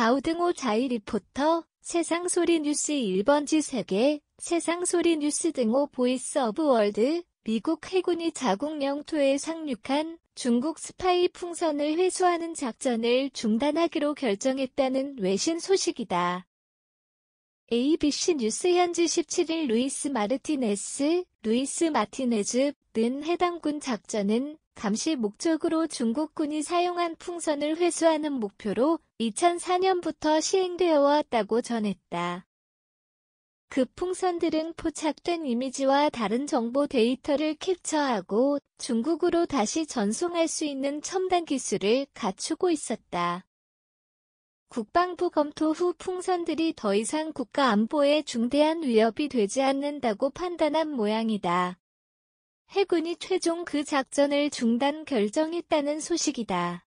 VOW 등호 자이 리포터, 세상소리 뉴스 1번지 세계, 세상소리 뉴스 등호 Voice of World, 미국 해군이 자국 영토에 상륙한 중국 스파이 풍선을 회수하는 작전을 중단하기로 결정했다는 외신 소식이다. ABC 뉴스 현지 17일 루이스 마르티네스, 루이스 마티네즈는 해당 군 작전은 감시 목적으로 중국군이 사용한 풍선을 회수하는 목표로 2004년부터 시행되어 왔다고 전했다. 그 풍선들은 포착된 이미지와 다른 정보 데이터를 캡처하고 중국으로 다시 전송할 수 있는 첨단 기술을 갖추고 있었다. 국방부 검토 후 풍선들이 더 이상 국가 안보에 중대한 위협이 되지 않는다고 판단한 모양이다. 해군이 최종 그 작전을 중단 결정했다는 소식이다.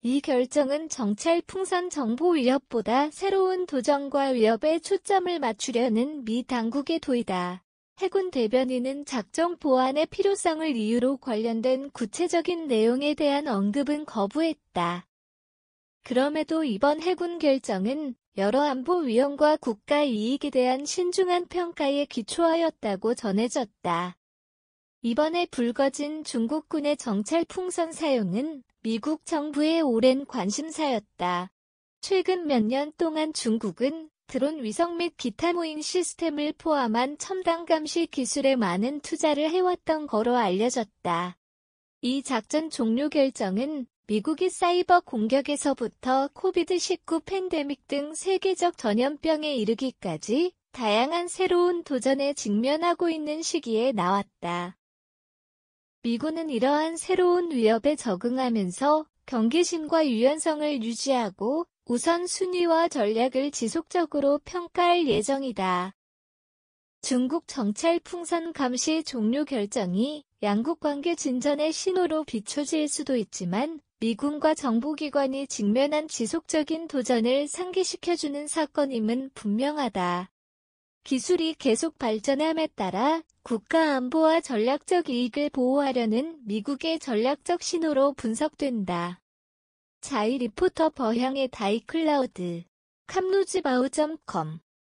이 결정은 정찰 풍선 정보 위협보다 새로운 도전과 위협에 초점을 맞추려는 미 당국의 도이다. 해군 대변인은 작전 보완의 필요성을 이유로 관련된 구체적인 내용에 대한 언급은 거부했다. 그럼에도 이번 해군 결정은 여러 안보 위험과 국가 이익에 대한 신중한 평가에 기초하였다고 전해졌다. 이번에 불거진 중국군의 정찰 풍선 사용은 미국 정부의 오랜 관심사였다. 최근 몇 년 동안 중국은 드론 위성 및 기타 무인 시스템을 포함한 첨단 감시 기술에 많은 투자를 해왔던 거로 알려졌다. 이 작전 종료 결정은 미국이 사이버 공격에서부터 코비드-19 팬데믹 등 세계적 전염병에 이르기까지 다양한 새로운 도전에 직면하고 있는 시기에 나왔다. 미군은 이러한 새로운 위협에 적응하면서 경계심과 유연성을 유지하고 우선 순위와 전략을 지속적으로 평가할 예정이다. 중국 정찰 풍선 감시 종료 결정이 양국 관계 진전의 신호로 비춰질 수도 있지만 미군과 정보기관이 직면한 지속적인 도전을 상기시켜주는 사건임은 분명하다. 기술이 계속 발전함에 따라 국가 안보와 전략적 이익을 보호하려는 미국의 전략적 신호로 분석된다. 자이 리포터 버향의 다이클라우드 캄루즈바우.com